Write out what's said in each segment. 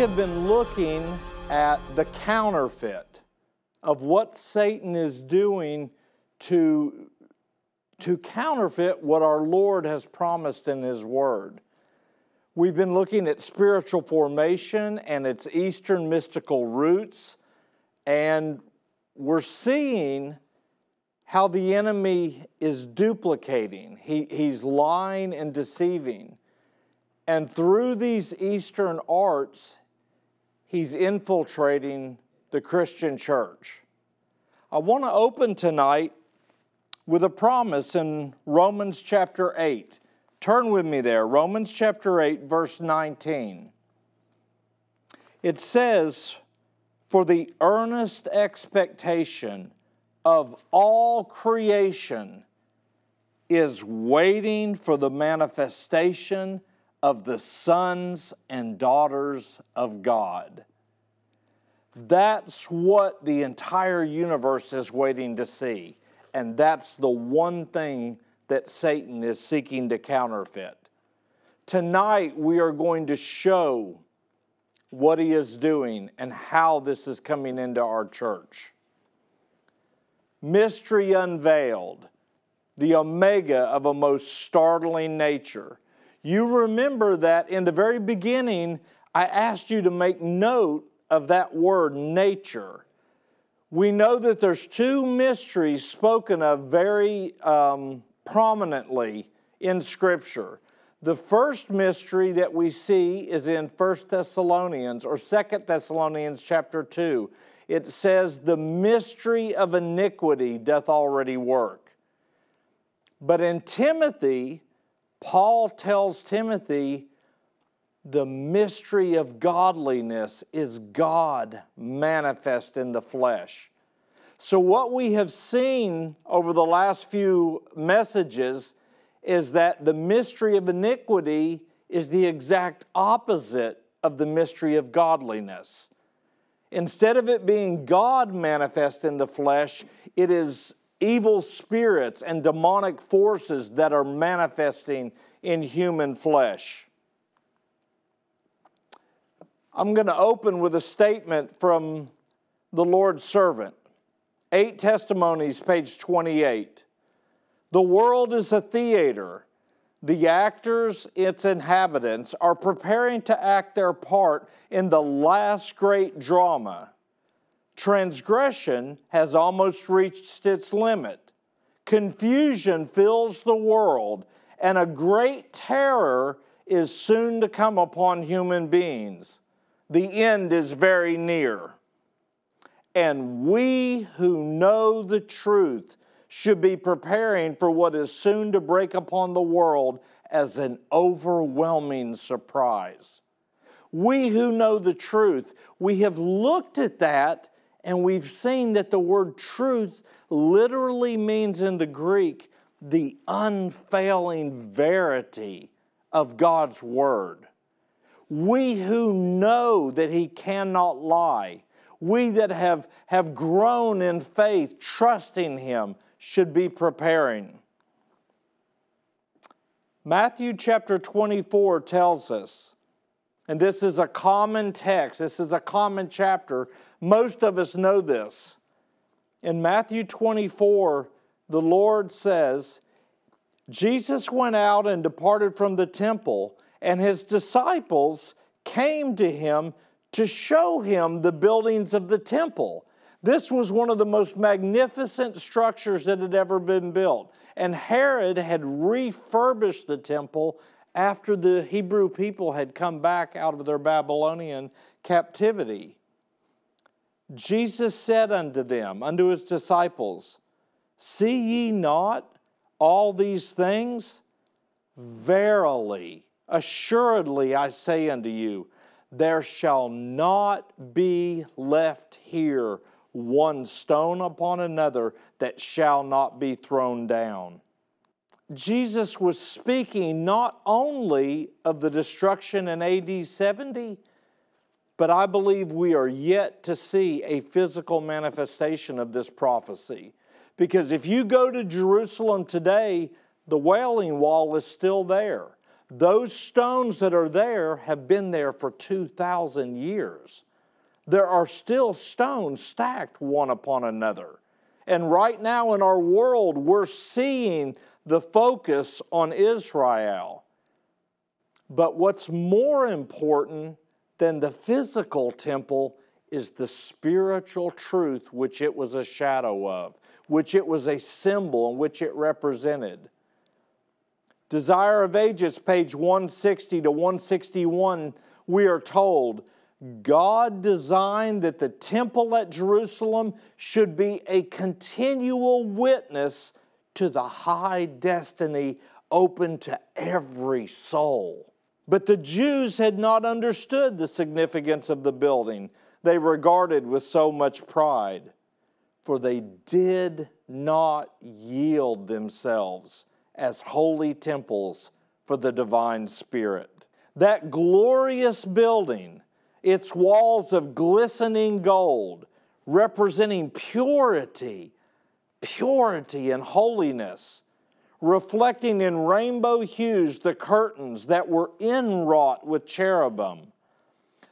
have been looking at the counterfeit of what Satan is doing to, to counterfeit what our Lord has promised in His Word. We've been looking at spiritual formation and its Eastern mystical roots, and we're seeing how the enemy is duplicating. He, he's lying and deceiving. And through these Eastern arts, he's infiltrating the Christian church. I want to open tonight with a promise in Romans chapter 8. Turn with me there, Romans chapter 8, verse 19. It says, For the earnest expectation of all creation is waiting for the manifestation of the sons and daughters of God. That's what the entire universe is waiting to see. And that's the one thing that Satan is seeking to counterfeit. Tonight, we are going to show what he is doing and how this is coming into our church. Mystery unveiled, the omega of a most startling nature. You remember that in the very beginning, I asked you to make note of that word nature. We know that there's two mysteries spoken of very um, prominently in Scripture. The first mystery that we see is in 1 Thessalonians or 2 Thessalonians chapter 2. It says, The mystery of iniquity doth already work. But in Timothy, Paul tells Timothy the mystery of godliness is God manifest in the flesh. So, what we have seen over the last few messages is that the mystery of iniquity is the exact opposite of the mystery of godliness. Instead of it being God manifest in the flesh, it is evil spirits and demonic forces that are manifesting in human flesh. I'm going to open with a statement from the Lord's servant. Eight Testimonies, page 28. The world is a theater. The actors, its inhabitants, are preparing to act their part in the last great drama transgression has almost reached its limit. Confusion fills the world, and a great terror is soon to come upon human beings. The end is very near. And we who know the truth should be preparing for what is soon to break upon the world as an overwhelming surprise. We who know the truth, we have looked at that and we've seen that the word truth literally means in the Greek the unfailing verity of God's word. We who know that He cannot lie, we that have, have grown in faith, trusting Him, should be preparing. Matthew chapter 24 tells us, and this is a common text, this is a common chapter most of us know this. In Matthew 24, the Lord says, Jesus went out and departed from the temple, and his disciples came to him to show him the buildings of the temple. This was one of the most magnificent structures that had ever been built. And Herod had refurbished the temple after the Hebrew people had come back out of their Babylonian captivity. Jesus said unto them, unto his disciples, See ye not all these things? Verily, assuredly, I say unto you, there shall not be left here one stone upon another that shall not be thrown down. Jesus was speaking not only of the destruction in AD 70, but I believe we are yet to see a physical manifestation of this prophecy. Because if you go to Jerusalem today, the Wailing Wall is still there. Those stones that are there have been there for 2,000 years. There are still stones stacked one upon another. And right now in our world, we're seeing the focus on Israel. But what's more important than the physical temple is the spiritual truth which it was a shadow of, which it was a symbol, and which it represented. Desire of Ages, page 160 to 161, we are told God designed that the temple at Jerusalem should be a continual witness to the high destiny open to every soul. But the Jews had not understood the significance of the building they regarded with so much pride, for they did not yield themselves as holy temples for the divine Spirit. That glorious building, its walls of glistening gold, representing purity, purity and holiness, reflecting in rainbow hues the curtains that were inwrought with cherubim,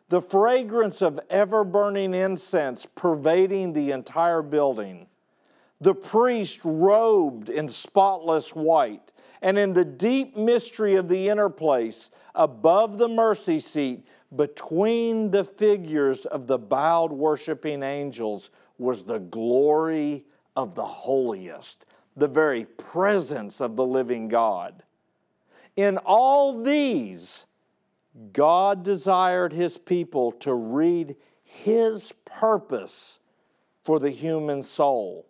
the fragrance of ever burning incense pervading the entire building, the priest robed in spotless white, and in the deep mystery of the inner place, above the mercy seat, between the figures of the bowed worshiping angels, was the glory of the holiest, the very presence of the living God. In all these, God desired his people to read his purpose for the human soul.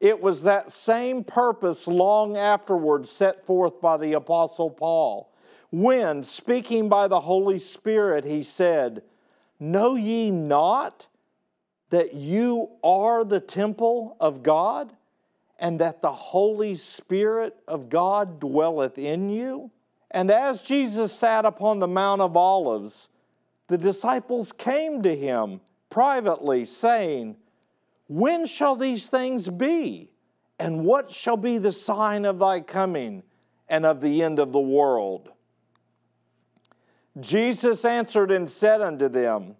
It was that same purpose long afterwards set forth by the Apostle Paul, when, speaking by the Holy Spirit, he said, Know ye not that you are the temple of God, and that the Holy Spirit of God dwelleth in you? And as Jesus sat upon the Mount of Olives, the disciples came to him privately, saying, When shall these things be? And what shall be the sign of thy coming and of the end of the world? Jesus answered and said unto them,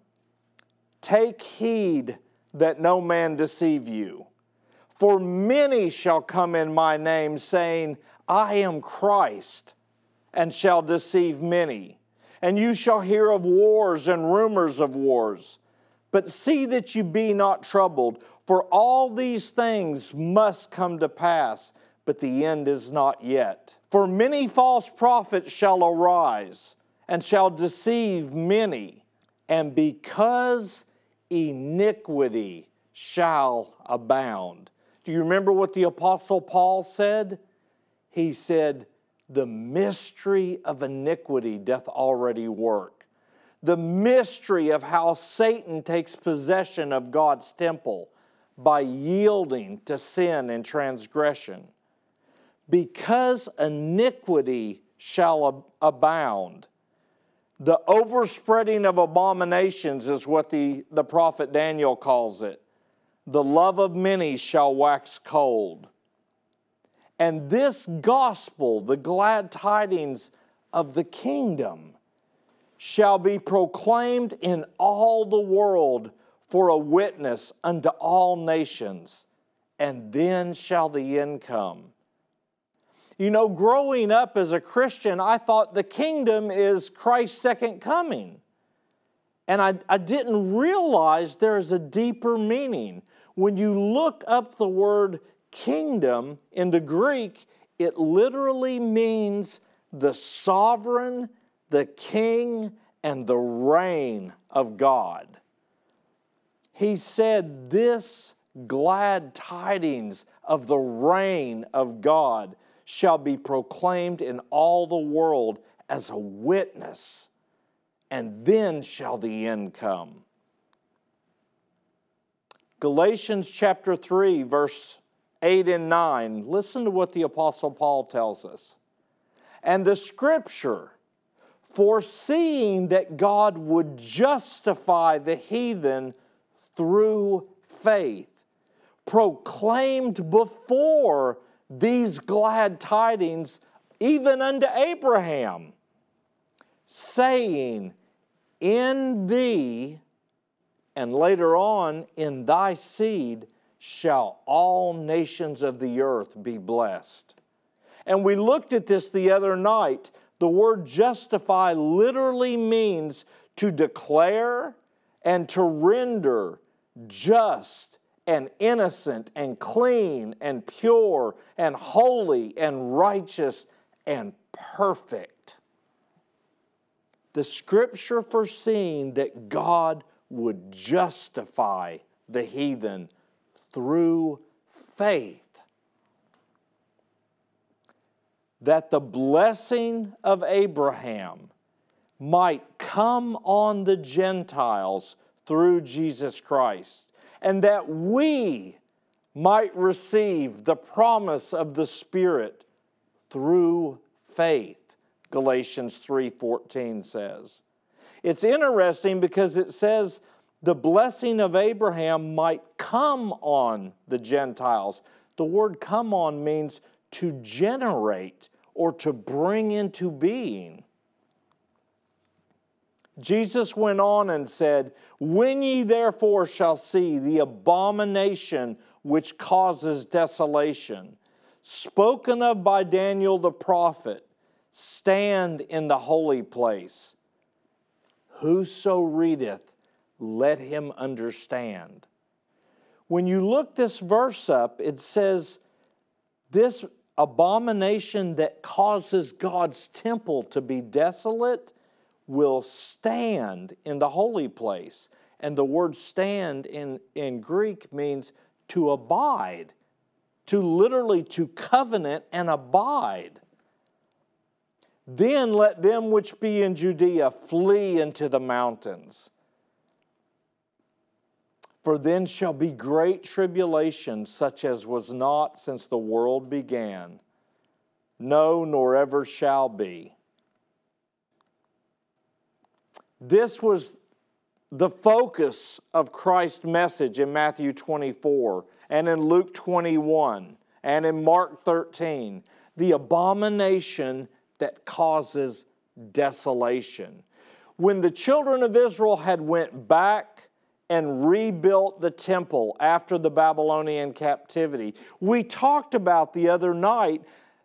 Take heed that no man deceive you. For many shall come in my name, saying, I am Christ and shall deceive many. And you shall hear of wars and rumors of wars. But see that you be not troubled, for all these things must come to pass, but the end is not yet. For many false prophets shall arise and shall deceive many. And because iniquity shall abound. Do you remember what the Apostle Paul said? He said, the mystery of iniquity doth already work. The mystery of how Satan takes possession of God's temple by yielding to sin and transgression. Because iniquity shall abound, the overspreading of abominations is what the, the prophet Daniel calls it. The love of many shall wax cold. And this gospel, the glad tidings of the kingdom, shall be proclaimed in all the world for a witness unto all nations, and then shall the end come. You know, growing up as a Christian, I thought the kingdom is Christ's second coming. And I, I didn't realize there is a deeper meaning. When you look up the word kingdom in the Greek, it literally means the sovereign, the king, and the reign of God. He said, This glad tidings of the reign of God shall be proclaimed in all the world as a witness, and then shall the end come. Galatians chapter 3, verse 8 and 9, listen to what the Apostle Paul tells us. And the scripture, foreseeing that God would justify the heathen through faith, proclaimed before these glad tidings even unto Abraham, saying, In thee, and later on, in thy seed, shall all nations of the earth be blessed. And we looked at this the other night. The word justify literally means to declare and to render just and innocent and clean and pure and holy and righteous and perfect. The scripture foreseeing that God would justify the heathen through faith. That the blessing of Abraham might come on the Gentiles through Jesus Christ, and that we might receive the promise of the Spirit through faith, Galatians 3:14 says. It's interesting because it says the blessing of Abraham might come on the Gentiles. The word come on means to generate or to bring into being. Jesus went on and said, When ye therefore shall see the abomination which causes desolation, spoken of by Daniel the prophet, stand in the holy place. Whoso readeth, let him understand. When you look this verse up, it says, This abomination that causes God's temple to be desolate will stand in the holy place. And the word stand in, in Greek means to abide, to literally to covenant and abide. Then let them which be in Judea flee into the mountains. For then shall be great tribulation, such as was not since the world began, no, nor ever shall be. This was the focus of Christ's message in Matthew 24 and in Luke 21 and in Mark 13 the abomination that causes desolation. When the children of Israel had went back and rebuilt the temple after the Babylonian captivity. We talked about the other night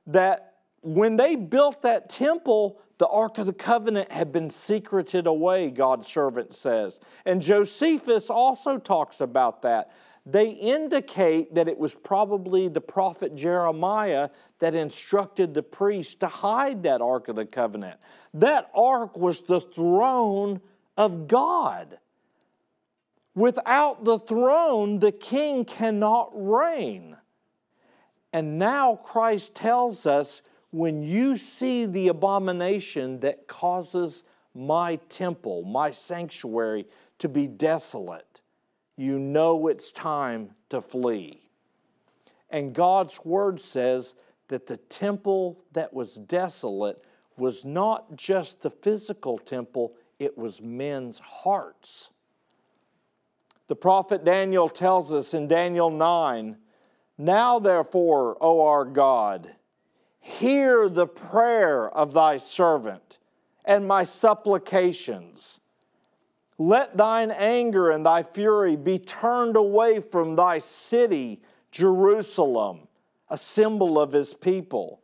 that when they built that temple, the Ark of the Covenant had been secreted away, God's servant says. And Josephus also talks about that. They indicate that it was probably the prophet Jeremiah that instructed the priest to hide that Ark of the Covenant. That ark was the throne of God. Without the throne, the king cannot reign. And now Christ tells us when you see the abomination that causes my temple, my sanctuary, to be desolate, you know it's time to flee. And God's word says that the temple that was desolate was not just the physical temple, it was men's hearts. The prophet Daniel tells us in Daniel 9 Now therefore, O our God, hear the prayer of thy servant and my supplications. Let thine anger and thy fury be turned away from thy city, Jerusalem, a symbol of his people,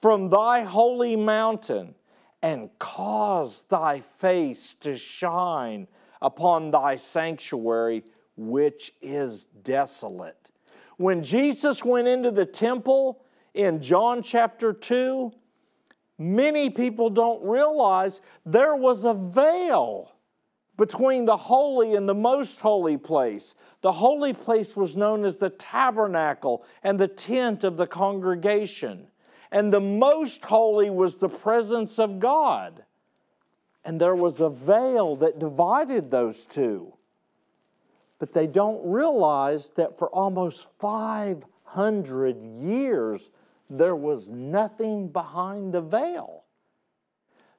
from thy holy mountain, and cause thy face to shine upon thy sanctuary, which is desolate. When Jesus went into the temple in John chapter 2, many people don't realize there was a veil between the holy and the most holy place. The holy place was known as the tabernacle and the tent of the congregation. And the most holy was the presence of God and there was a veil that divided those two. But they don't realize that for almost 500 years, there was nothing behind the veil.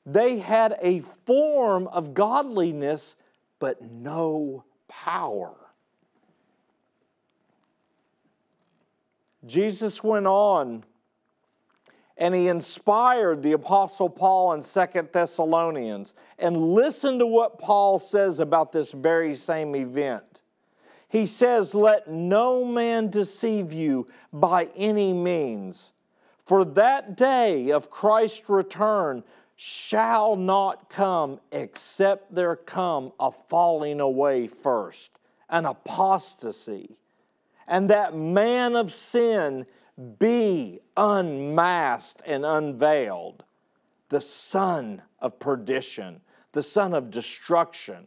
They had a form of godliness, but no power. Jesus went on and he inspired the apostle Paul in Second Thessalonians. And listen to what Paul says about this very same event. He says, Let no man deceive you by any means, for that day of Christ's return shall not come except there come a falling away first, an apostasy, and that man of sin be unmasked and unveiled, the son of perdition, the son of destruction,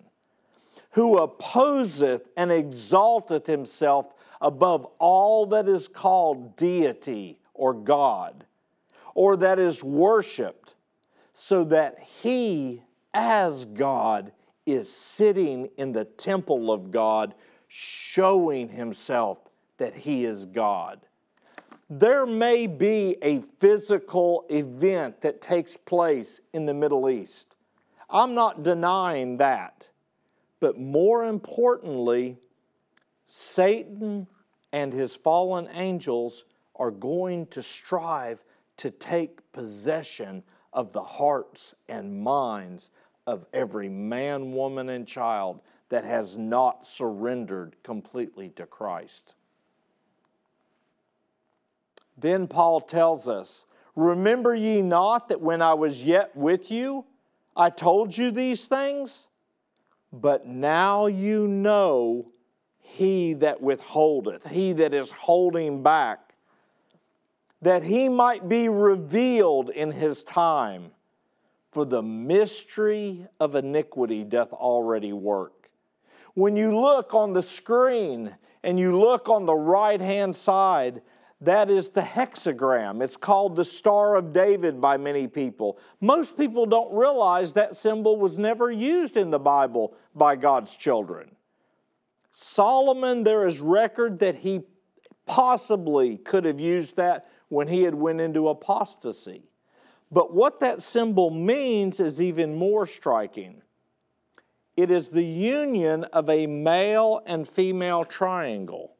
who opposeth and exalteth himself above all that is called deity or God, or that is worshiped, so that he, as God, is sitting in the temple of God, showing himself that he is God. There may be a physical event that takes place in the Middle East. I'm not denying that. But more importantly, Satan and his fallen angels are going to strive to take possession of the hearts and minds of every man, woman, and child that has not surrendered completely to Christ. Then Paul tells us, Remember ye not that when I was yet with you, I told you these things? But now you know he that withholdeth, he that is holding back, that he might be revealed in his time. For the mystery of iniquity doth already work. When you look on the screen and you look on the right hand side, that is the hexagram. It's called the Star of David by many people. Most people don't realize that symbol was never used in the Bible by God's children. Solomon, there is record that he possibly could have used that when he had went into apostasy. But what that symbol means is even more striking. It is the union of a male and female triangle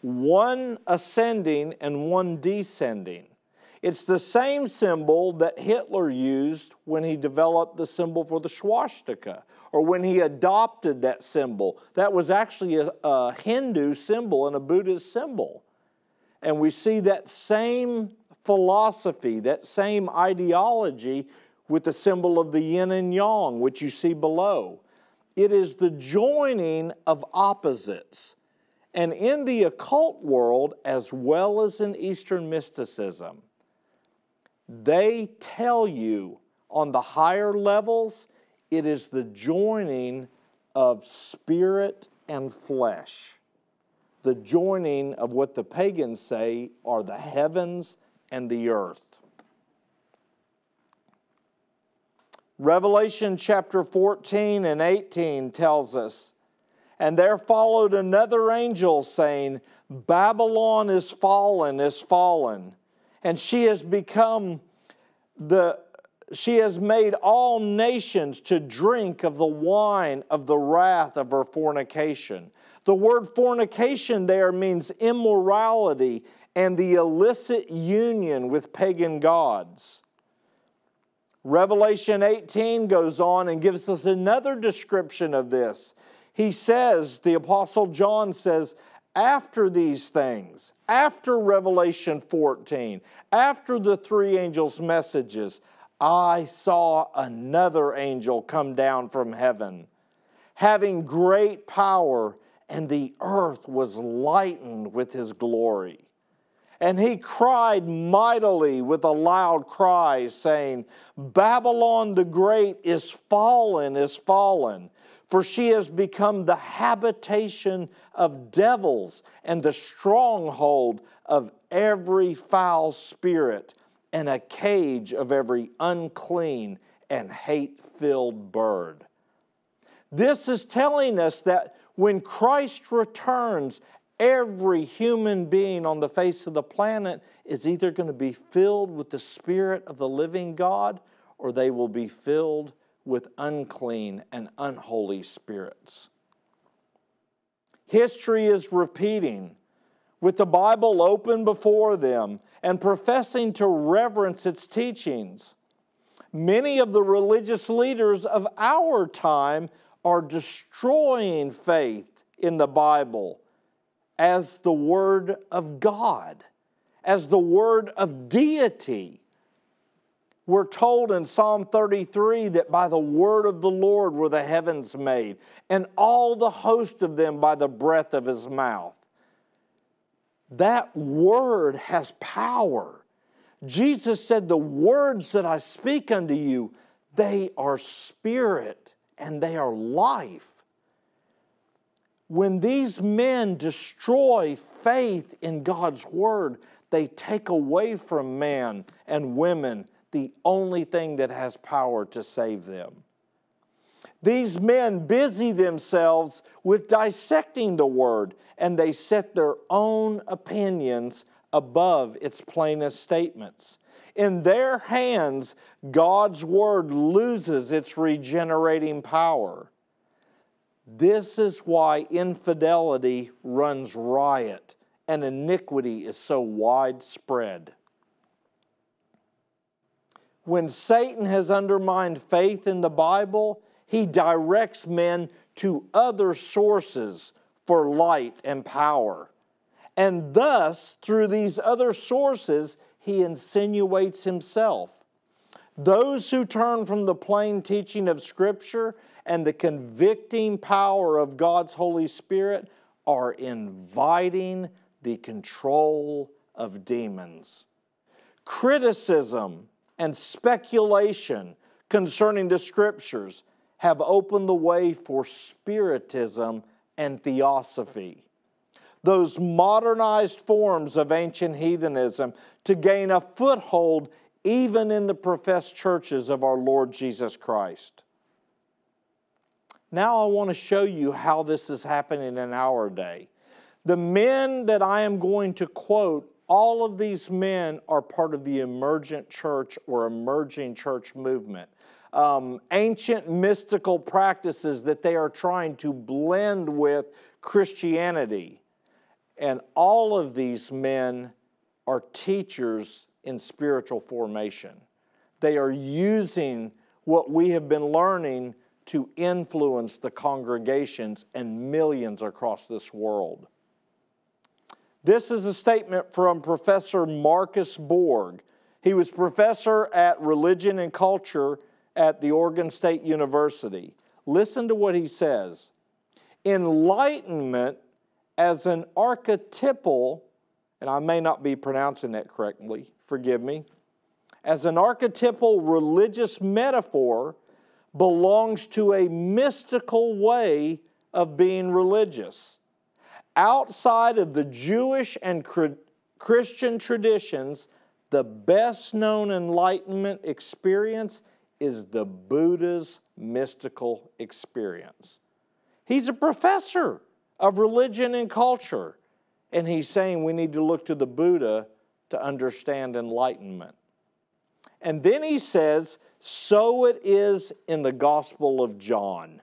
one ascending and one descending. It's the same symbol that Hitler used when he developed the symbol for the swastika or when he adopted that symbol. That was actually a, a Hindu symbol and a Buddhist symbol. And we see that same philosophy, that same ideology with the symbol of the yin and yang, which you see below. It is the joining of opposites. And in the occult world, as well as in Eastern mysticism, they tell you on the higher levels, it is the joining of spirit and flesh. The joining of what the pagans say are the heavens and the earth. Revelation chapter 14 and 18 tells us and there followed another angel saying, Babylon is fallen, is fallen, and she has become the she has made all nations to drink of the wine of the wrath of her fornication. The word fornication there means immorality and the illicit union with pagan gods. Revelation 18 goes on and gives us another description of this he says, the Apostle John says, after these things, after Revelation 14, after the three angels' messages, I saw another angel come down from heaven, having great power, and the earth was lightened with his glory. And he cried mightily with a loud cry, saying, Babylon the Great is fallen, is fallen for she has become the habitation of devils and the stronghold of every foul spirit and a cage of every unclean and hate filled bird. This is telling us that when Christ returns, every human being on the face of the planet is either going to be filled with the Spirit of the living God or they will be filled with unclean and unholy spirits. History is repeating. with the Bible open before them and professing to reverence its teachings. Many of the religious leaders of our time are destroying faith in the Bible as the Word of God, as the Word of deity. We're told in Psalm 33 that by the word of the Lord were the heavens made, and all the host of them by the breath of his mouth. That word has power. Jesus said, The words that I speak unto you, they are spirit and they are life. When these men destroy faith in God's word, they take away from man and women the only thing that has power to save them. These men busy themselves with dissecting the word and they set their own opinions above its plainest statements. In their hands, God's word loses its regenerating power. This is why infidelity runs riot and iniquity is so widespread. When Satan has undermined faith in the Bible, he directs men to other sources for light and power. And thus, through these other sources, he insinuates himself. Those who turn from the plain teaching of Scripture and the convicting power of God's Holy Spirit are inviting the control of demons. Criticism and speculation concerning the Scriptures have opened the way for Spiritism and theosophy, those modernized forms of ancient heathenism, to gain a foothold even in the professed churches of our Lord Jesus Christ. Now, I want to show you how this is happening in our day. The men that I am going to quote, all of these men are part of the emergent church or emerging church movement um, ancient mystical practices that they are trying to blend with Christianity. And all of these men are teachers in spiritual formation. They are using what we have been learning to influence the congregations and millions across this world. This is a statement from Professor Marcus Borg. He was professor at religion and culture at the Oregon State University. Listen to what he says Enlightenment as an archetypal, and I may not be pronouncing that correctly, forgive me, as an archetypal religious metaphor belongs to a mystical way of being religious. Outside of the Jewish and Christian traditions, the best known Enlightenment experience is the Buddha's mystical experience. He's a professor of religion and culture, and he's saying we need to look to the Buddha to understand enlightenment. And then he says, so it is in the Gospel of John.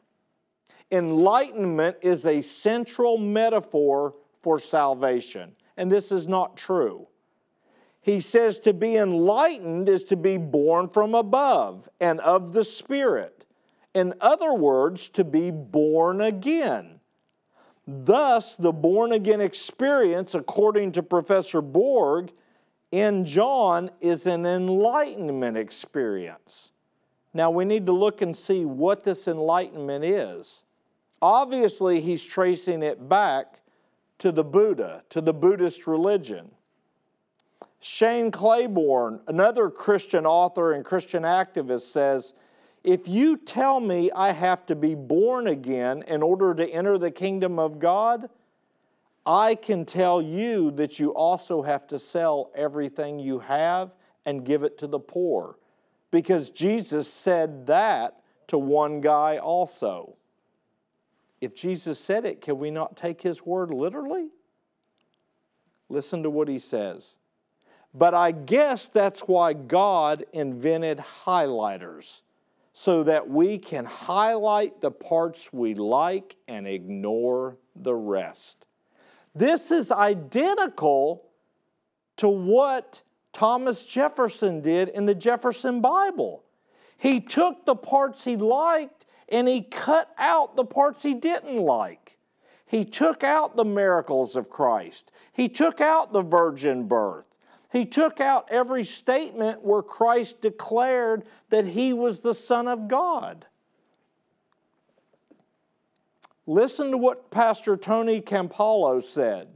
Enlightenment is a central metaphor for salvation, and this is not true he says to be enlightened is to be born from above and of the Spirit. In other words, to be born again. Thus, the born again experience, according to Professor Borg, in John is an enlightenment experience. Now, we need to look and see what this enlightenment is. Obviously, he's tracing it back to the Buddha, to the Buddhist religion. Shane Claiborne, another Christian author and Christian activist, says If you tell me I have to be born again in order to enter the kingdom of God, I can tell you that you also have to sell everything you have and give it to the poor. Because Jesus said that to one guy also. If Jesus said it, can we not take his word literally? Listen to what he says. But I guess that's why God invented highlighters, so that we can highlight the parts we like and ignore the rest. This is identical to what Thomas Jefferson did in the Jefferson Bible. He took the parts he liked and he cut out the parts he didn't like. He took out the miracles of Christ. He took out the virgin birth. He took out every statement where Christ declared that he was the Son of God. Listen to what Pastor Tony Campolo said.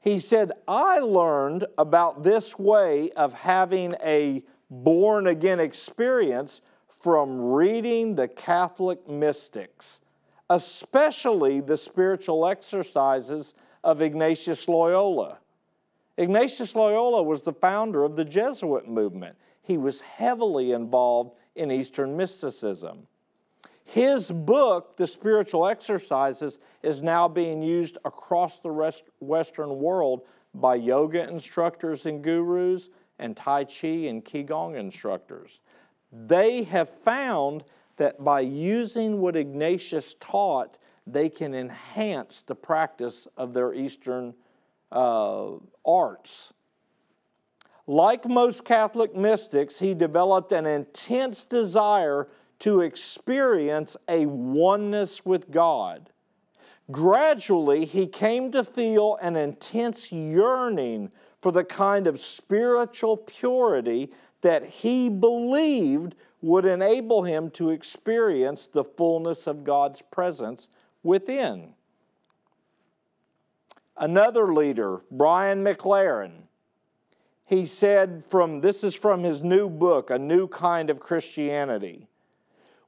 He said, I learned about this way of having a born again experience from reading the Catholic mystics, especially the spiritual exercises of Ignatius Loyola. Ignatius Loyola was the founder of the Jesuit movement. He was heavily involved in Eastern mysticism. His book, The Spiritual Exercises, is now being used across the rest, Western world by yoga instructors and gurus and Tai Chi and Qigong instructors. They have found that by using what Ignatius taught, they can enhance the practice of their Eastern uh, arts. Like most Catholic mystics, he developed an intense desire to experience a oneness with God. Gradually, he came to feel an intense yearning for the kind of spiritual purity that he believed would enable him to experience the fullness of God's presence within. Another leader, Brian McLaren, he said from this is from his new book, A New Kind of Christianity.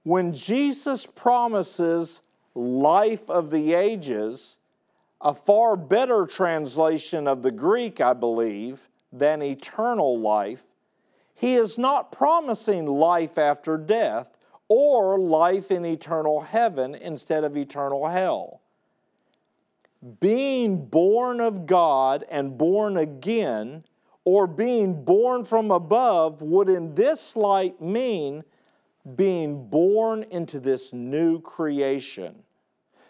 When Jesus promises life of the ages, a far better translation of the Greek, I believe, than eternal life, he is not promising life after death or life in eternal heaven instead of eternal hell. Being born of God and born again, or being born from above, would in this light mean being born into this new creation.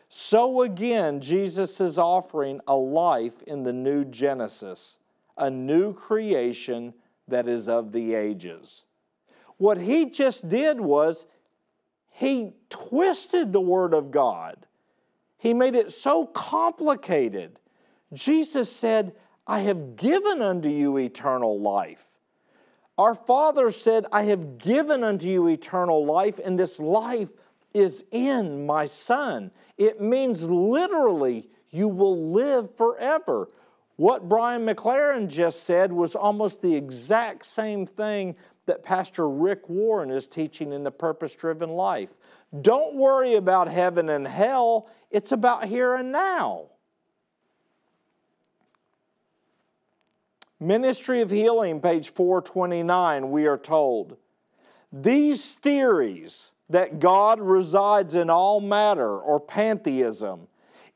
So again, Jesus is offering a life in the new Genesis, a new creation that is of the ages. What he just did was he twisted the Word of God, he made it so complicated. Jesus said, I have given unto you eternal life. Our Father said, I have given unto you eternal life, and this life is in my Son. It means literally, you will live forever. What Brian McLaren just said was almost the exact same thing that Pastor Rick Warren is teaching in the Purpose Driven Life. Don't worry about heaven and hell, it's about here and now. Ministry of Healing, page 429, we are told these theories that God resides in all matter or pantheism,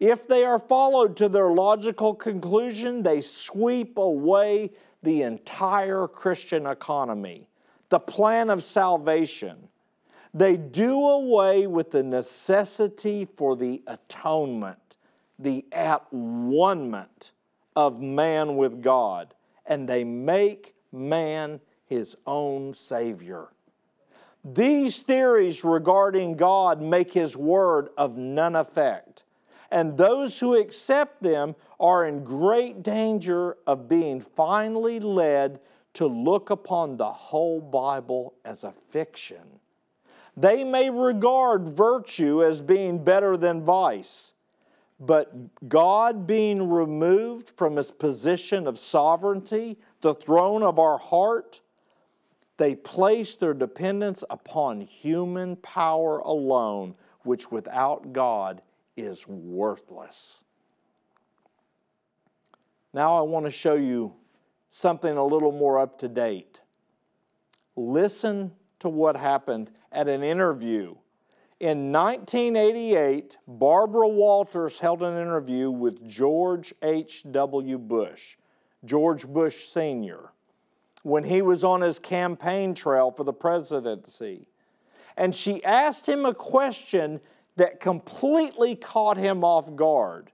if they are followed to their logical conclusion, they sweep away the entire Christian economy, the plan of salvation. They do away with the necessity for the atonement, the at one of man with God and they make man his own Savior. These theories regarding God make His Word of none effect, and those who accept them are in great danger of being finally led to look upon the whole Bible as a fiction. They may regard virtue as being better than vice but God being removed from his position of sovereignty, the throne of our heart, they place their dependence upon human power alone, which without God is worthless. Now I want to show you something a little more up to date. Listen to what happened at an interview in 1988, Barbara Walters held an interview with George H.W. Bush, George Bush Sr., when he was on his campaign trail for the presidency. And she asked him a question that completely caught him off guard.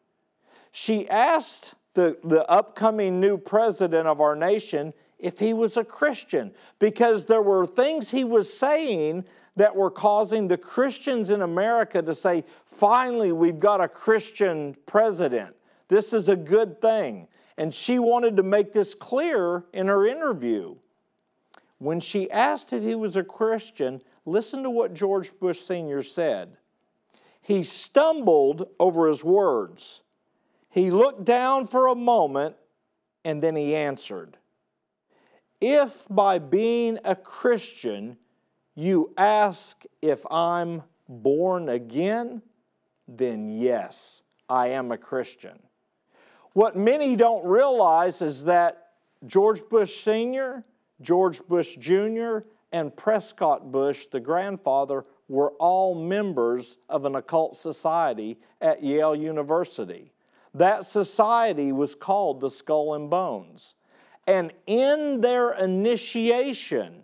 She asked the, the upcoming new president of our nation if he was a Christian because there were things he was saying that were causing the Christians in America to say, finally, we've got a Christian president. This is a good thing. And she wanted to make this clear in her interview. When she asked if he was a Christian, listen to what George Bush Sr. said. He stumbled over his words. He looked down for a moment and then he answered. If by being a Christian you ask if I'm born again, then yes, I am a Christian. What many don't realize is that George Bush Sr., George Bush Jr., and Prescott Bush, the grandfather, were all members of an occult society at Yale University. That society was called the Skull and Bones. And in their initiation,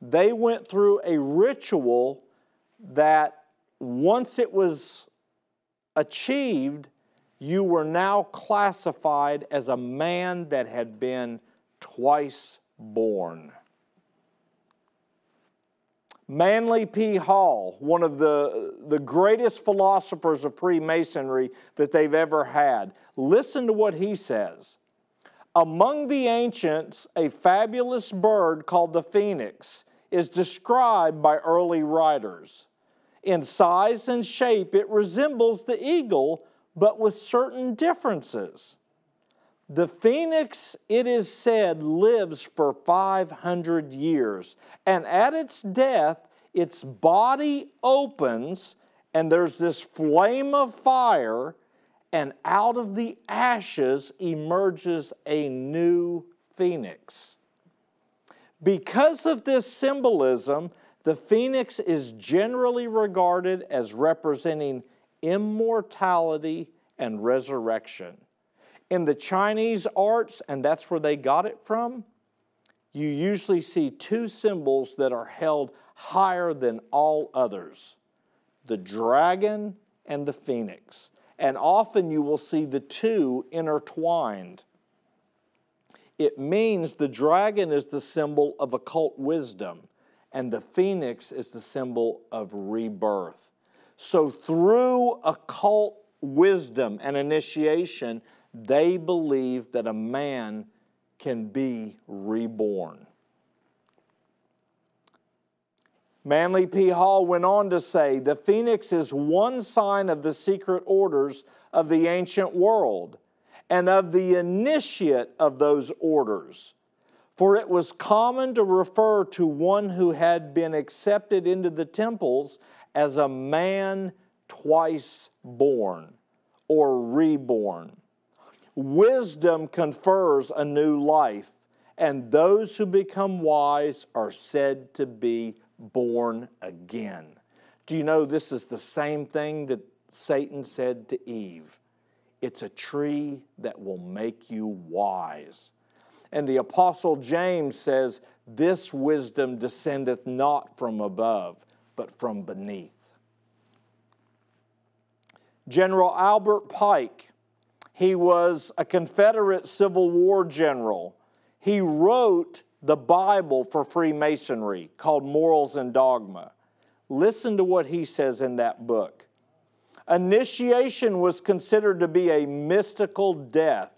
they went through a ritual that once it was achieved, you were now classified as a man that had been twice born. Manly P. Hall, one of the, the greatest philosophers of Freemasonry that they've ever had, listen to what he says. Among the ancients, a fabulous bird called the phoenix is described by early writers. In size and shape, it resembles the eagle, but with certain differences. The phoenix, it is said, lives for 500 years, and at its death, its body opens, and there's this flame of fire, and out of the ashes emerges a new phoenix. Because of this symbolism, the phoenix is generally regarded as representing immortality and resurrection. In the Chinese arts, and that's where they got it from, you usually see two symbols that are held higher than all others the dragon and the phoenix. And often you will see the two intertwined. It means the dragon is the symbol of occult wisdom, and the phoenix is the symbol of rebirth. So, through occult wisdom and initiation, they believe that a man can be reborn. Manly P. Hall went on to say the phoenix is one sign of the secret orders of the ancient world and of the initiate of those orders. For it was common to refer to one who had been accepted into the temples as a man twice born or reborn. Wisdom confers a new life, and those who become wise are said to be born again. Do you know this is the same thing that Satan said to Eve? It's a tree that will make you wise. And the Apostle James says, This wisdom descendeth not from above, but from beneath. General Albert Pike, he was a Confederate Civil War general. He wrote the Bible for Freemasonry called Morals and Dogma. Listen to what he says in that book. Initiation was considered to be a mystical death,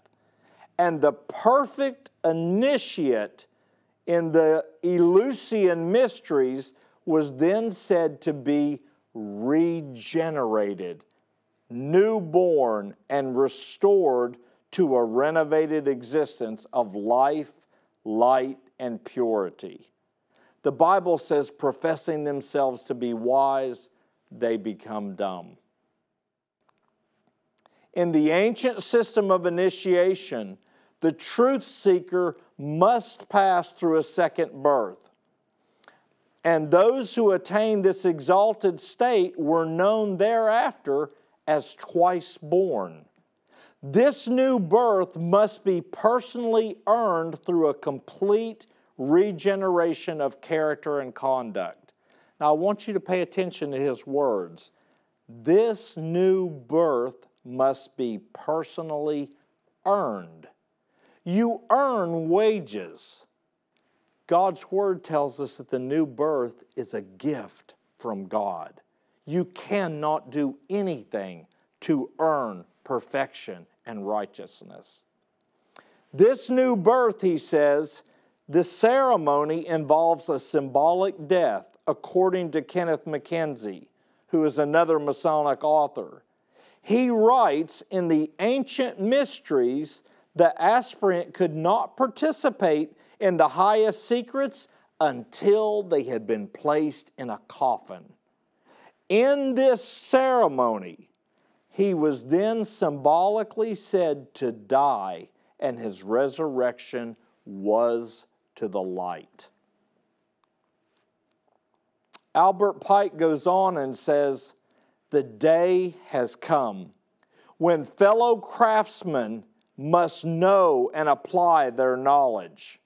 and the perfect initiate in the Eleusinian mysteries was then said to be regenerated, newborn, and restored to a renovated existence of life, light, and purity. The Bible says, professing themselves to be wise, they become dumb. In the ancient system of initiation, the truth seeker must pass through a second birth. And those who attained this exalted state were known thereafter as twice born. This new birth must be personally earned through a complete regeneration of character and conduct. Now, I want you to pay attention to his words. This new birth must be personally earned. You earn wages. God's word tells us that the new birth is a gift from God. You cannot do anything to earn perfection and righteousness. This new birth, he says, the ceremony involves a symbolic death, according to Kenneth McKenzie, who is another Masonic author. He writes in the ancient mysteries, the aspirant could not participate in the highest secrets until they had been placed in a coffin. In this ceremony, he was then symbolically said to die, and his resurrection was to the light. Albert Pike goes on and says, The day has come when fellow craftsmen must know and apply their knowledge.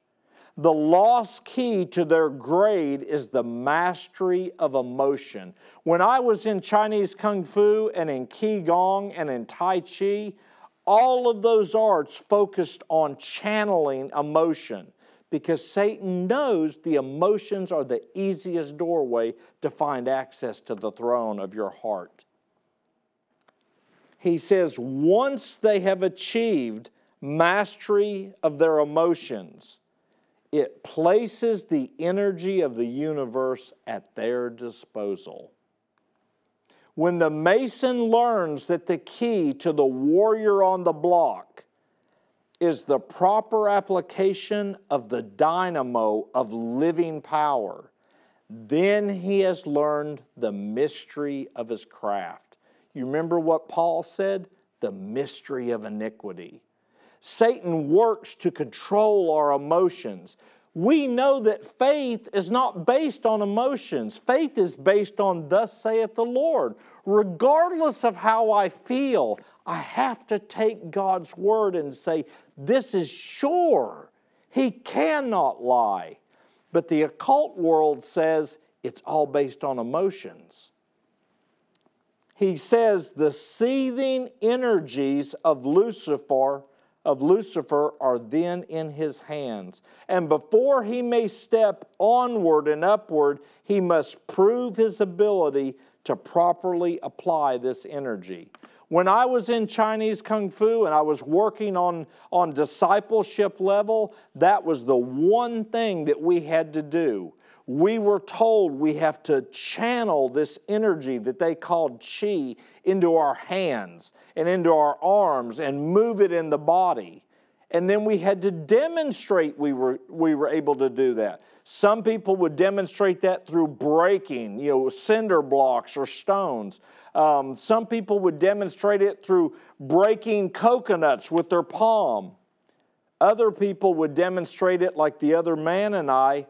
The lost key to their grade is the mastery of emotion. When I was in Chinese Kung Fu and in Qigong and in Tai Chi, all of those arts focused on channeling emotion because Satan knows the emotions are the easiest doorway to find access to the throne of your heart. He says, once they have achieved mastery of their emotions, it places the energy of the universe at their disposal. When the Mason learns that the key to the warrior on the block is the proper application of the dynamo of living power, then he has learned the mystery of his craft. You remember what Paul said? The mystery of iniquity. Satan works to control our emotions. We know that faith is not based on emotions. Faith is based on, Thus saith the Lord. Regardless of how I feel, I have to take God's word and say, This is sure. He cannot lie. But the occult world says it's all based on emotions. He says the seething energies of Lucifer of Lucifer are then in his hands. And before he may step onward and upward, he must prove his ability to properly apply this energy. When I was in Chinese Kung Fu and I was working on, on discipleship level, that was the one thing that we had to do we were told we have to channel this energy that they called chi into our hands and into our arms and move it in the body. And then we had to demonstrate we were, we were able to do that. Some people would demonstrate that through breaking, you know, cinder blocks or stones. Um, some people would demonstrate it through breaking coconuts with their palm. Other people would demonstrate it like the other man and I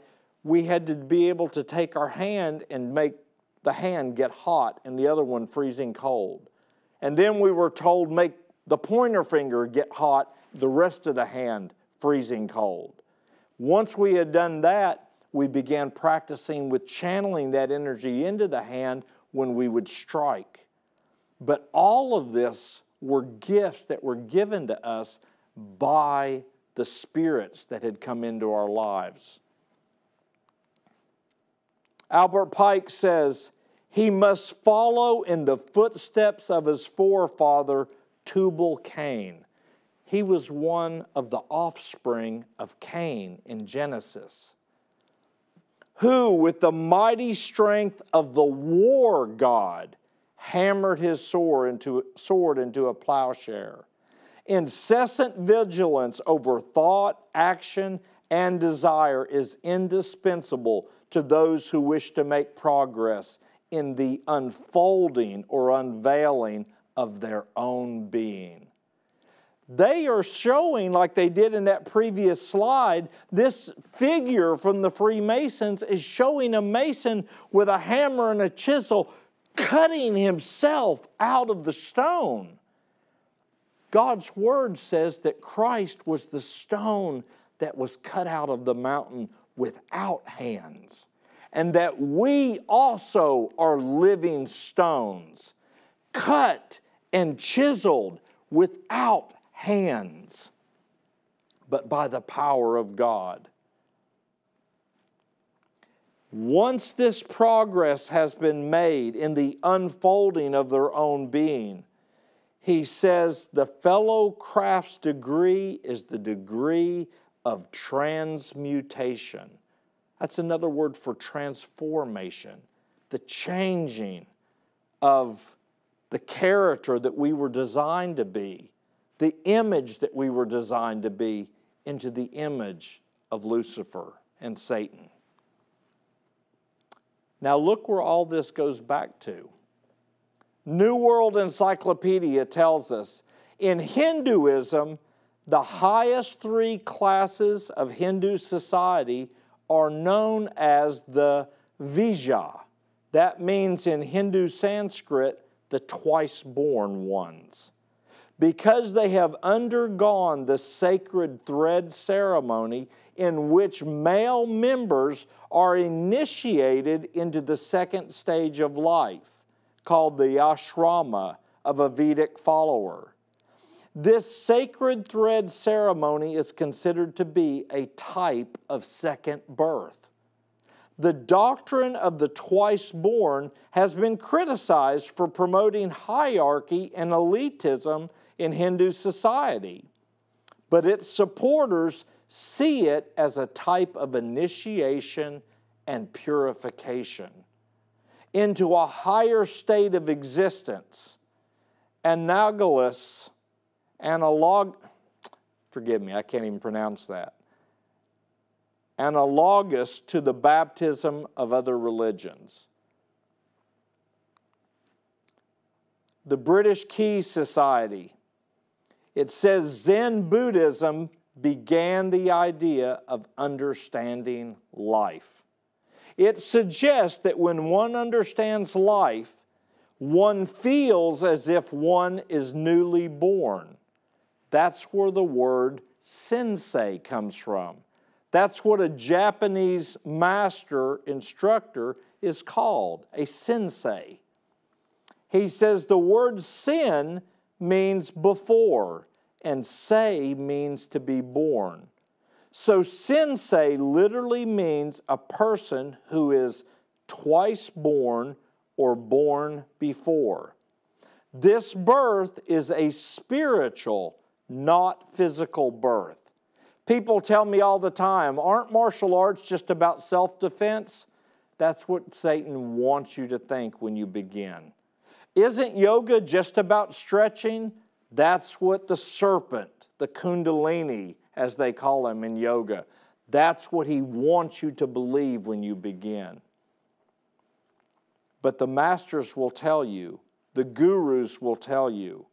we had to be able to take our hand and make the hand get hot and the other one freezing cold. And then we were told make the pointer finger get hot, the rest of the hand freezing cold. Once we had done that, we began practicing with channeling that energy into the hand when we would strike. But all of this were gifts that were given to us by the spirits that had come into our lives. Albert Pike says, he must follow in the footsteps of his forefather, Tubal Cain. He was one of the offspring of Cain in Genesis, who, with the mighty strength of the war god, hammered his sword into, sword into a plowshare. Incessant vigilance over thought, action, and desire is indispensable to those who wish to make progress in the unfolding or unveiling of their own being. They are showing, like they did in that previous slide, this figure from the Freemasons is showing a Mason with a hammer and a chisel cutting himself out of the stone. God's word says that Christ was the stone that was cut out of the mountain without hands, and that we also are living stones, cut and chiseled without hands, but by the power of God. Once this progress has been made in the unfolding of their own being, he says the fellow craft's degree is the degree of transmutation. That's another word for transformation, the changing of the character that we were designed to be, the image that we were designed to be, into the image of Lucifer and Satan. Now, look where all this goes back to. New World Encyclopedia tells us in Hinduism, the highest three classes of Hindu society are known as the Dvija. That means in Hindu Sanskrit, the twice born ones. Because they have undergone the sacred thread ceremony in which male members are initiated into the second stage of life, called the ashrama of a Vedic follower. This sacred thread ceremony is considered to be a type of second birth. The doctrine of the twice born has been criticized for promoting hierarchy and elitism in Hindu society, but its supporters see it as a type of initiation and purification into a higher state of existence. Analogous, analog, forgive me, I can't even pronounce that. Analogous to the baptism of other religions. The British Key Society, it says Zen Buddhism began the idea of understanding life. It suggests that when one understands life, one feels as if one is newly born. That's where the word sensei comes from. That's what a Japanese master instructor is called a sensei. He says the word sin means before, and say means to be born. So, sensei literally means a person who is twice born or born before. This birth is a spiritual, not physical birth. People tell me all the time, aren't martial arts just about self defense? That's what Satan wants you to think when you begin. Isn't yoga just about stretching? That's what the serpent, the Kundalini, as they call him in yoga, that's what he wants you to believe when you begin. But the masters will tell you, the gurus will tell you,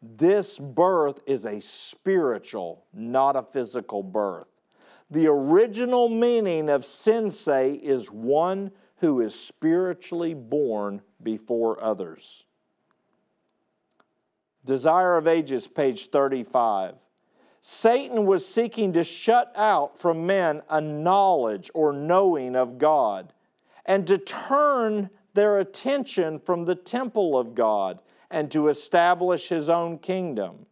this birth is a spiritual, not a physical birth. The original meaning of sensei is one who is spiritually born before others. Desire of Ages, page 35. Satan was seeking to shut out from men a knowledge or knowing of God and to turn their attention from the temple of God and to establish his own kingdom.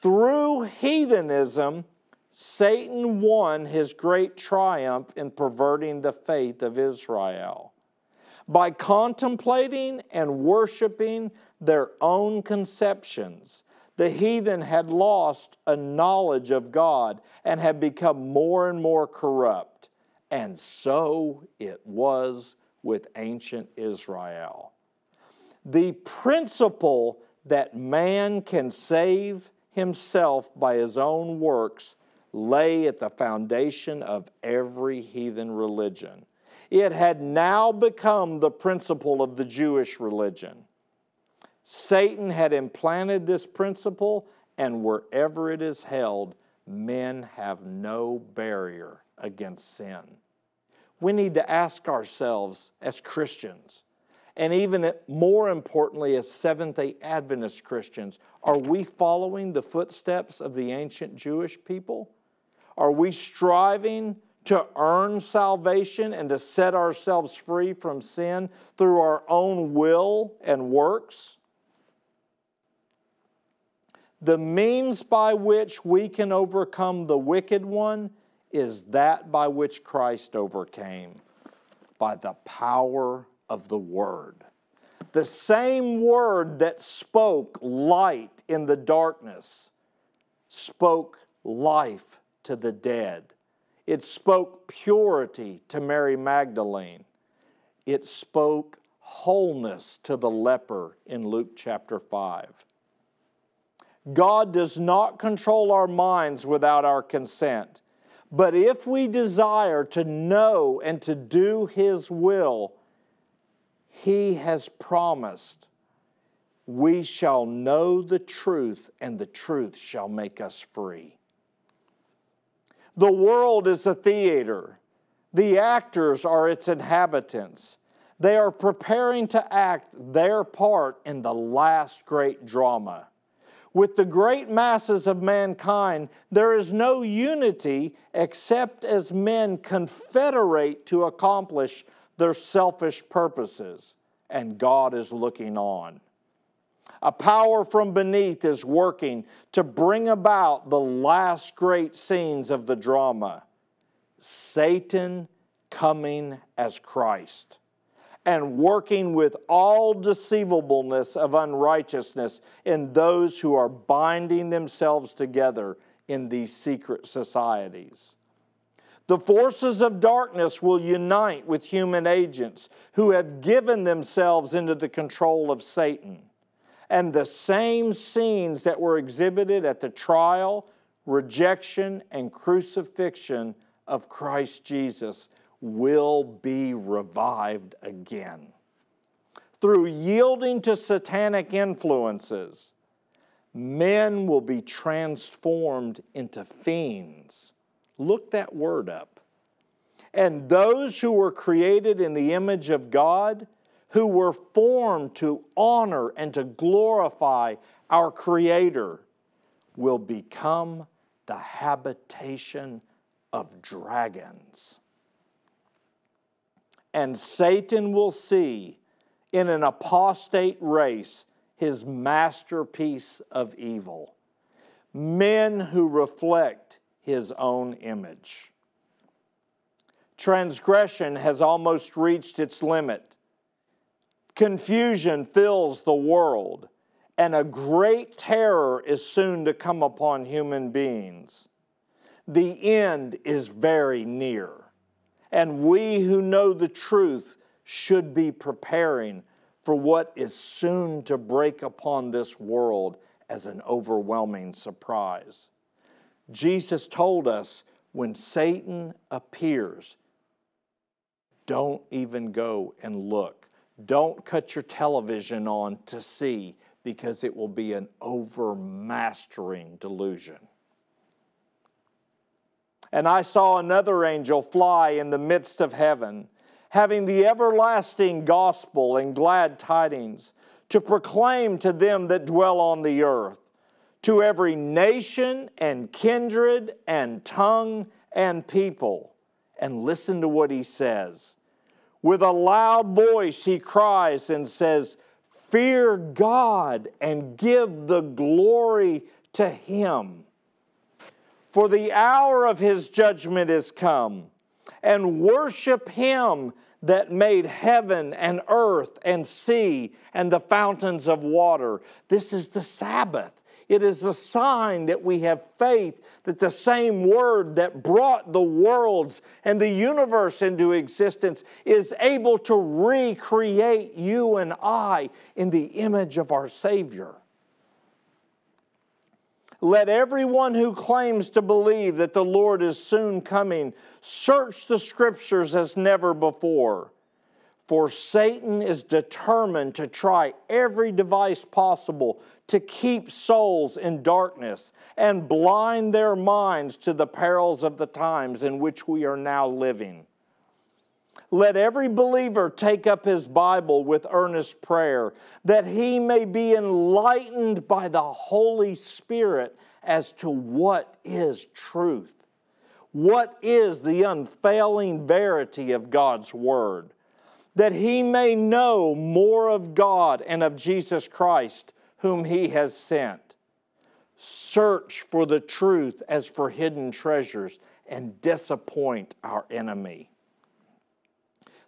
Through heathenism, Satan won his great triumph in perverting the faith of Israel. By contemplating and worshiping their own conceptions. The heathen had lost a knowledge of God and had become more and more corrupt. And so it was with ancient Israel. The principle that man can save himself by his own works lay at the foundation of every heathen religion. It had now become the principle of the Jewish religion. Satan had implanted this principle, and wherever it is held, men have no barrier against sin. We need to ask ourselves as Christians, and even more importantly, as Seventh day Adventist Christians, are we following the footsteps of the ancient Jewish people? Are we striving to earn salvation and to set ourselves free from sin through our own will and works? The means by which we can overcome the wicked one is that by which Christ overcame, by the power of the Word. The same Word that spoke light in the darkness spoke life to the dead. It spoke purity to Mary Magdalene. It spoke wholeness to the leper in Luke chapter 5. God does not control our minds without our consent. But if we desire to know and to do His will, He has promised we shall know the truth, and the truth shall make us free. The world is a theater, the actors are its inhabitants. They are preparing to act their part in the last great drama. With the great masses of mankind, there is no unity except as men confederate to accomplish their selfish purposes, and God is looking on. A power from beneath is working to bring about the last great scenes of the drama Satan coming as Christ and working with all deceivableness of unrighteousness in those who are binding themselves together in these secret societies. The forces of darkness will unite with human agents who have given themselves into the control of Satan. And the same scenes that were exhibited at the trial, rejection, and crucifixion of Christ Jesus will be revived again. Through yielding to satanic influences, men will be transformed into fiends. Look that word up. And those who were created in the image of God, who were formed to honor and to glorify our Creator, will become the habitation of dragons and Satan will see in an apostate race his masterpiece of evil men who reflect his own image. Transgression has almost reached its limit. Confusion fills the world, and a great terror is soon to come upon human beings. The end is very near. And we who know the truth should be preparing for what is soon to break upon this world as an overwhelming surprise. Jesus told us when Satan appears, don't even go and look. Don't cut your television on to see because it will be an overmastering delusion. And I saw another angel fly in the midst of heaven, having the everlasting gospel and glad tidings to proclaim to them that dwell on the earth, to every nation and kindred and tongue and people. And listen to what he says. With a loud voice, he cries and says, Fear God and give the glory to him for the hour of his judgment is come, and worship him that made heaven and earth and sea and the fountains of water. This is the Sabbath. It is a sign that we have faith that the same word that brought the worlds and the universe into existence is able to recreate you and I in the image of our Savior. Let everyone who claims to believe that the Lord is soon coming search the scriptures as never before. For Satan is determined to try every device possible to keep souls in darkness and blind their minds to the perils of the times in which we are now living. Let every believer take up his Bible with earnest prayer that he may be enlightened by the Holy Spirit as to what is truth. What is the unfailing verity of God's Word? That he may know more of God and of Jesus Christ, whom he has sent. search for the truth as for hidden treasures, and disappoint our enemy.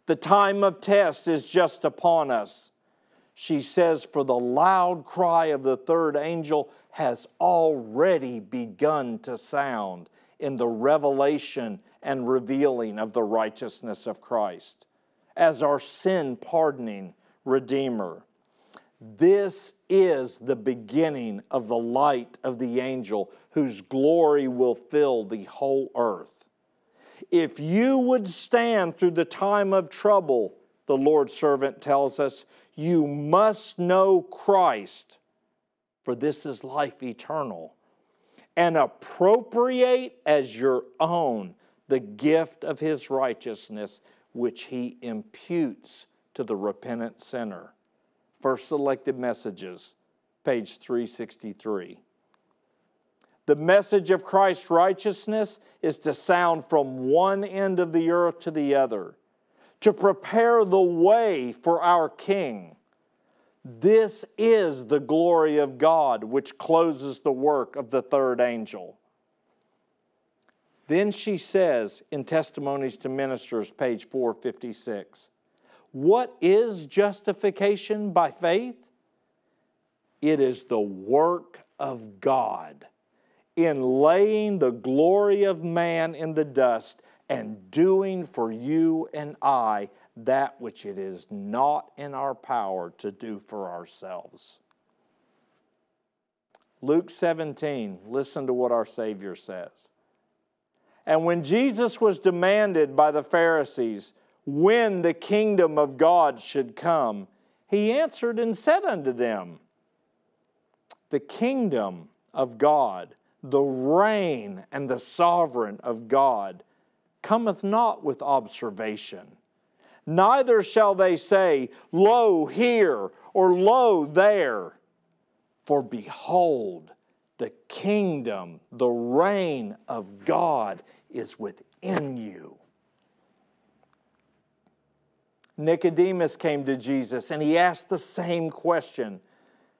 The time of test is just upon us. She says, For the loud cry of the third angel has already begun to sound in the revelation and revealing of the righteousness of Christ as our sin pardoning Redeemer. This is the beginning of the light of the angel whose glory will fill the whole earth. If you would stand through the time of trouble, the Lord's servant tells us, you must know Christ, for this is life eternal, and appropriate as your own the gift of his righteousness, which he imputes to the repentant sinner. First Selected Messages, page 363. The message of Christ's righteousness is to sound from one end of the earth to the other, to prepare the way for our King. This is the glory of God which closes the work of the third angel. Then she says in Testimonies to Ministers, page 456, What is justification by faith? It is the work of God in laying the glory of man in the dust and doing for you and I that which it is not in our power to do for ourselves. Luke 17, listen to what our Savior says. And when Jesus was demanded by the Pharisees when the kingdom of God should come, he answered and said unto them, The kingdom of God the reign and the sovereign of God cometh not with observation. Neither shall they say, Lo here, or Lo there. For behold, the kingdom, the reign of God is within you. Nicodemus came to Jesus and he asked the same question.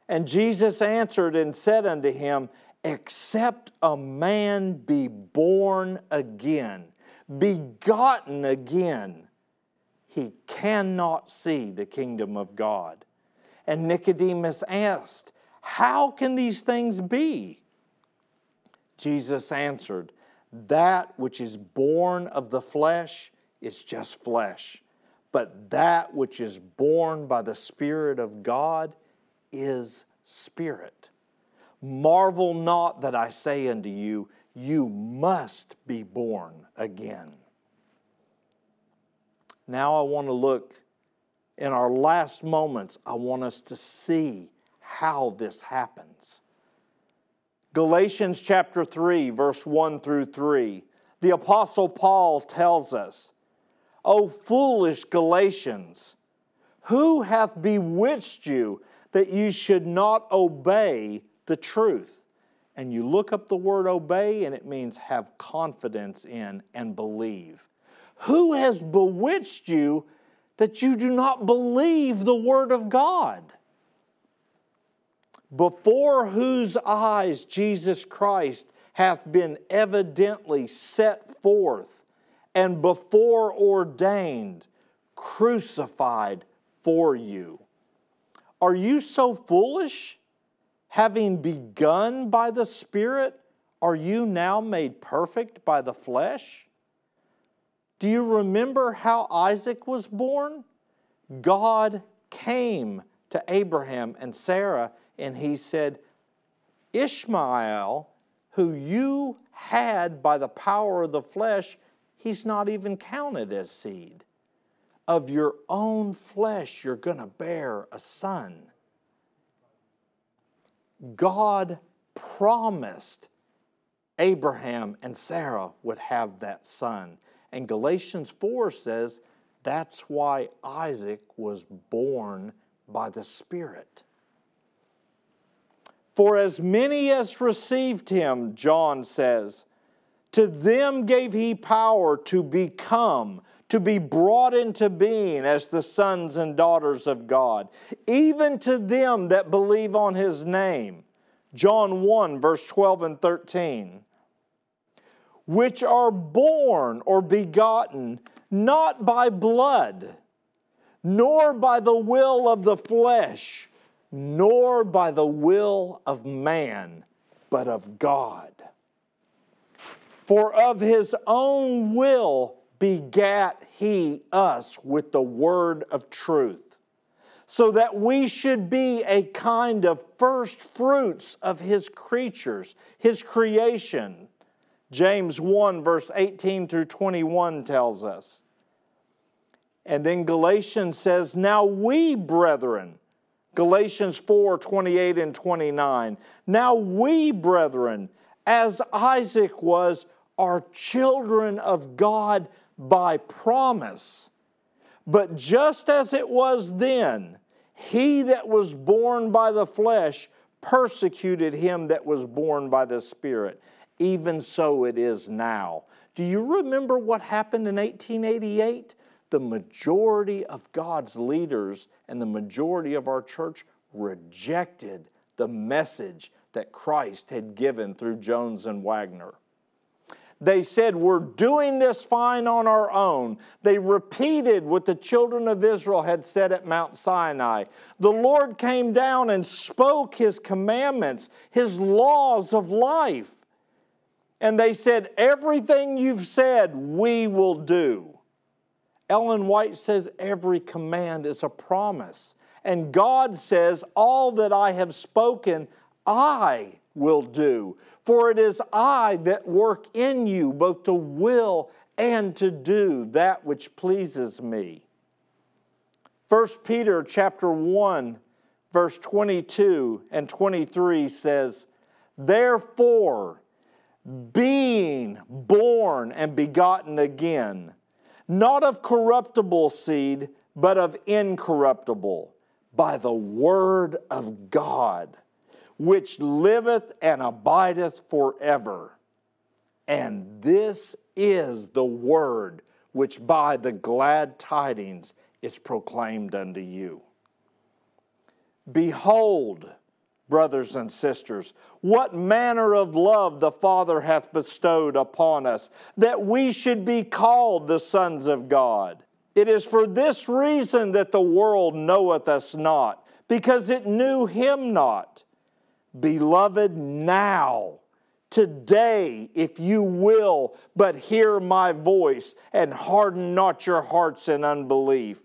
And Jesus answered and said unto him, except a man be born again, begotten again, he cannot see the kingdom of God. And Nicodemus asked, How can these things be? Jesus answered, That which is born of the flesh is just flesh, but that which is born by the Spirit of God is spirit. Marvel not that I say unto you, you must be born again. Now I want to look in our last moments, I want us to see how this happens. Galatians chapter 3, verse 1 through 3, the Apostle Paul tells us, O foolish Galatians, who hath bewitched you that you should not obey the truth. And you look up the word obey, and it means have confidence in and believe. Who has bewitched you that you do not believe the word of God? Before whose eyes Jesus Christ hath been evidently set forth and before ordained, crucified for you. Are you so foolish? having begun by the Spirit, are you now made perfect by the flesh? Do you remember how Isaac was born? God came to Abraham and Sarah and he said, Ishmael, who you had by the power of the flesh, he's not even counted as seed. Of your own flesh, you're going to bear a son. God promised Abraham and Sarah would have that son. And Galatians 4 says that's why Isaac was born by the Spirit. For as many as received him, John says, to them gave he power to become, to be brought into being as the sons and daughters of God, even to them that believe on his name, John 1, verse 12 and 13. Which are born or begotten not by blood, nor by the will of the flesh, nor by the will of man, but of God. For of his own will begat he us with the word of truth, so that we should be a kind of first fruits of his creatures, his creation. James 1, verse 18 through 21 tells us. And then Galatians says, Now we, brethren, Galatians 4 28 and 29. Now we, brethren, as Isaac was, are children of God by promise. But just as it was then, he that was born by the flesh persecuted him that was born by the Spirit. Even so it is now. Do you remember what happened in 1888? The majority of God's leaders and the majority of our church rejected the message that Christ had given through Jones and Waggoner. They said, We're doing this fine on our own. They repeated what the children of Israel had said at Mount Sinai. The Lord came down and spoke His commandments, His laws of life. And they said, Everything you've said, we will do. Ellen White says, Every command is a promise. And God says, All that I have spoken, I will do. For it is I that work in you both to will and to do that which pleases me. 1 Peter chapter 1 verse 22 and 23 says, Therefore, being born and begotten again, not of corruptible seed, but of incorruptible, by the word of God which liveth and abideth forever. And this is the word which by the glad tidings is proclaimed unto you. Behold, brothers and sisters, what manner of love the Father hath bestowed upon us, that we should be called the sons of God. It is for this reason that the world knoweth us not, because it knew him not. Beloved, now, today, if you will, but hear my voice and harden not your hearts in unbelief.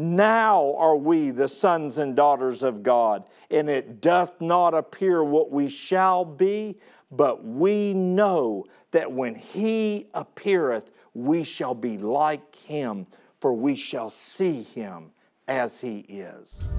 Now are we the sons and daughters of God, and it doth not appear what we shall be, but we know that when he appeareth, we shall be like him, for we shall see him as he is.